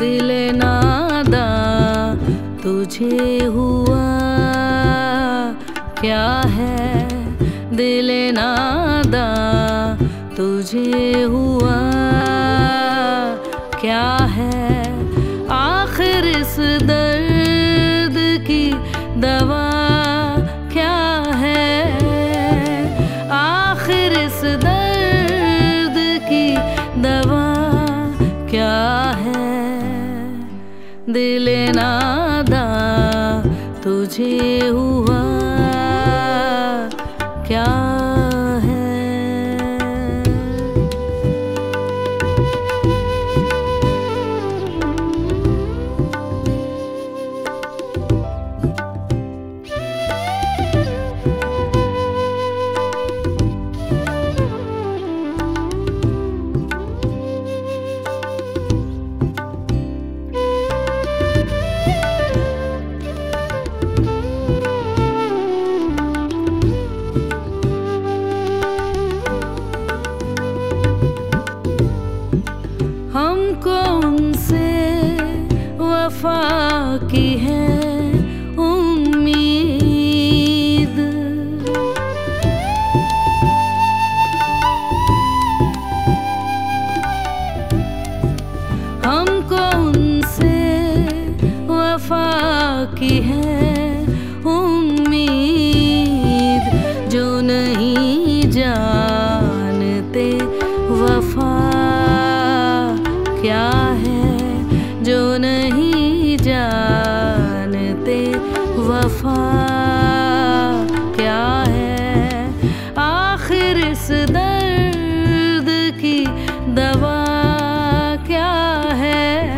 दिल नादा तुझे हुआ क्या है? दिल नादा तुझे हुआ क्या है? दिल नादा तुझे हुआ की है उम्मीद। जो नहीं जानते वफा क्या है। जो नहीं जानते वफा क्या है। आखिर इस दर्द की दवा क्या है?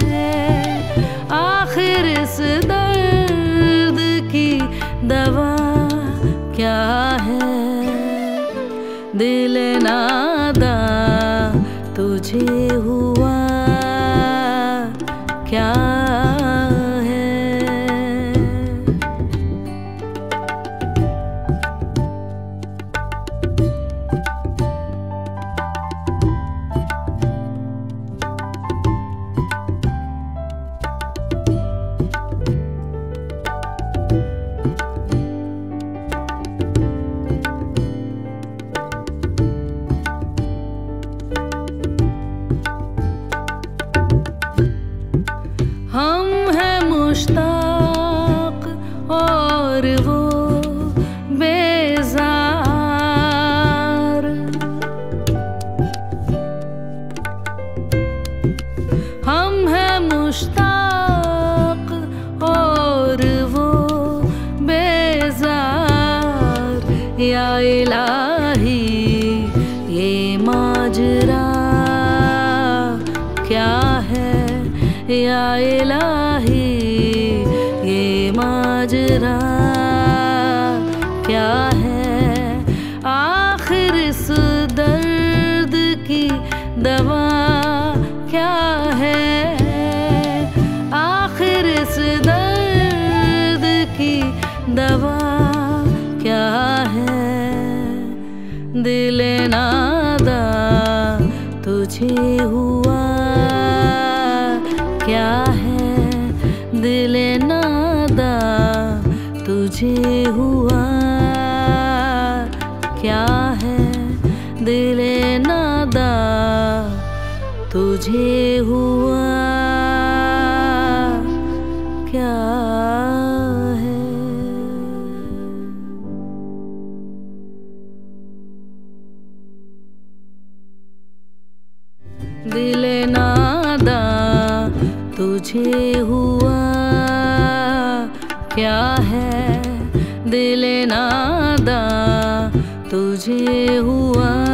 आखिर तुझे हम हैं मुश्ताक और वो बेजार। हम हैं मुश्ताक और वो बेजार। या इलाही, ये माजरा या इलाही ये माजरा, क्या है आखिर इस दर्द की दवा, क्या है आखिर इस दर्द की दवा, क्या है दिल नादा तुझे हुआ दिल नादा तुझे हुआ। क्या है दिल नादा तुझे हुआ? क्या है? दिल नादा तुझे हुआ। क्या है दिल नादा तुझे हुआ